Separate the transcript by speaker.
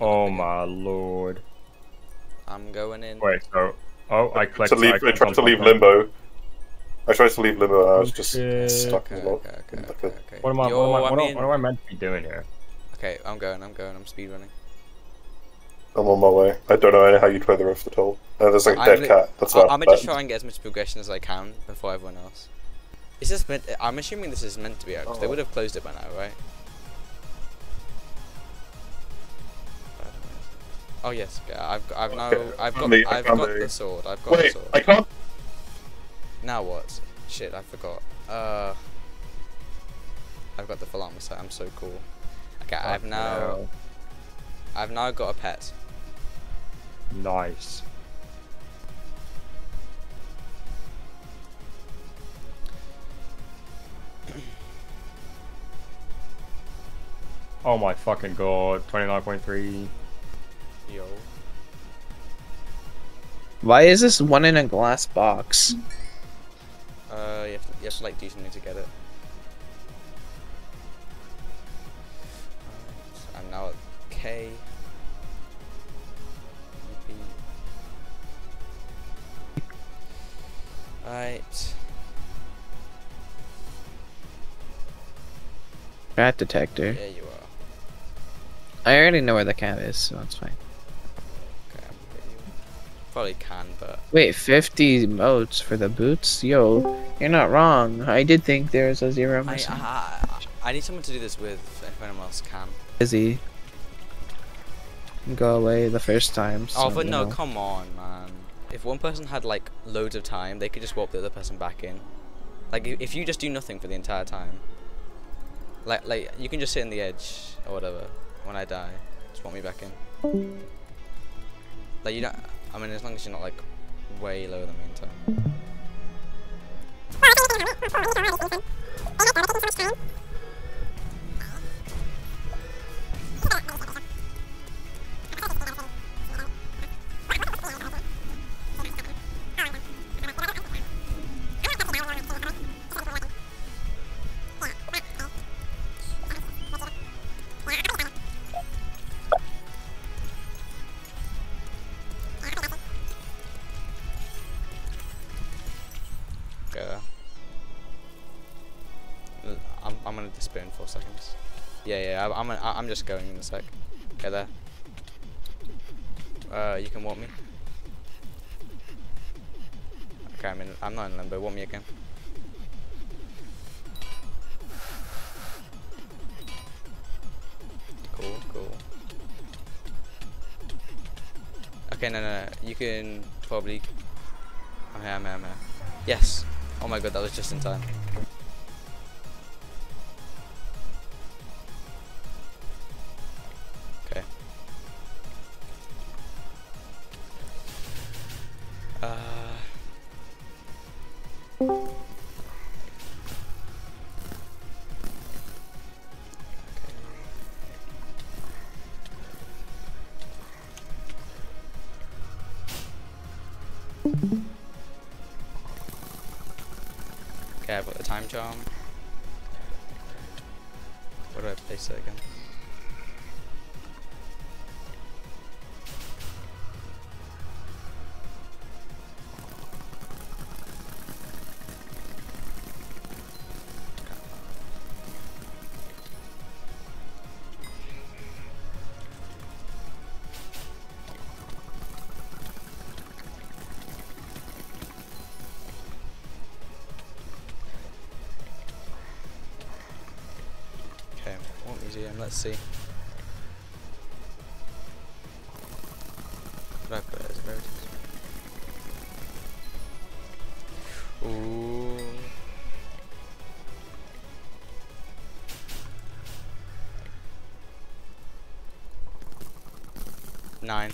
Speaker 1: Oh my lord.
Speaker 2: I'm going in.
Speaker 1: Wait, so. Oh, I clicked.
Speaker 3: to leave, I tried to leave limbo. I tried to leave limbo I was just
Speaker 1: Shit.
Speaker 3: stuck
Speaker 2: Okay,
Speaker 3: in the
Speaker 2: okay, okay, okay, okay.
Speaker 1: What am I?
Speaker 2: Yo,
Speaker 1: what, am I, what,
Speaker 2: I'm
Speaker 1: am, what am I meant to be doing here?
Speaker 2: Okay, I'm going, I'm going, I'm speedrunning.
Speaker 3: I'm on my way. I don't know how you'd play the roof at all. And there's like a
Speaker 2: I'm
Speaker 3: dead cat. That's
Speaker 2: I-
Speaker 3: about
Speaker 2: I'm gonna just
Speaker 3: that.
Speaker 2: try and get as much progression as I can before everyone else. Is this meant? I'm assuming this is meant to be out 'cause they
Speaker 3: Oh.
Speaker 2: would have closed it by now, right? Oh yes, yeah, I've got, I've now,
Speaker 3: Okay, I
Speaker 2: I've got,
Speaker 3: the- I
Speaker 2: I've got
Speaker 3: the-
Speaker 2: the sword. I've got the
Speaker 3: Wait,
Speaker 2: sword.
Speaker 3: I can't.
Speaker 2: Now what? Shit, I forgot. Uh, I've got the full armor set. I'm so cool. Okay, I've now,
Speaker 1: no.
Speaker 2: I've now got a pet.
Speaker 1: Nice. Oh my fucking god, 29.3.
Speaker 2: Yo.
Speaker 4: Why is this one in a glass box?
Speaker 2: Uh, you have to, you have to like do something to get it. I'm now at K. Alright.
Speaker 4: Rat detector.
Speaker 2: Yeah, you are.
Speaker 4: I already know where the cat is, so that's fine.
Speaker 2: Probably can, but
Speaker 4: Wait, 50 motes for the boots? Yo, you're not wrong. I did think there was a zero
Speaker 2: I,
Speaker 4: missing.
Speaker 2: I, I need someone to do this with if anyone else can.
Speaker 4: Busy. Go away the first time.
Speaker 2: oh,
Speaker 4: so,
Speaker 2: but
Speaker 4: you
Speaker 2: no, come on, man. If one person had like loads of time, they could just walk the other person back in. Like if you just do nothing for the entire time, like like you can just sit in the edge or whatever. When I die, just walk me back in. Like you don't. I mean, as long as you're not like way lower than me in time. Disappear four seconds. Yeah, yeah. I, I'm I'm just going in a sec. Okay, there. Uh, you can walk me. Okay, I'm in. I'm not in limbo. Walk me again. Cool, cool. Okay, no, no, no. You can probably. Okay, I'm here, I'm here. Yes. Oh my god, that was just in time. Uh. Okay, I've got the time charm. Where do I place it again? Museum? Let's see. Did I put it as? Ooh. Nine.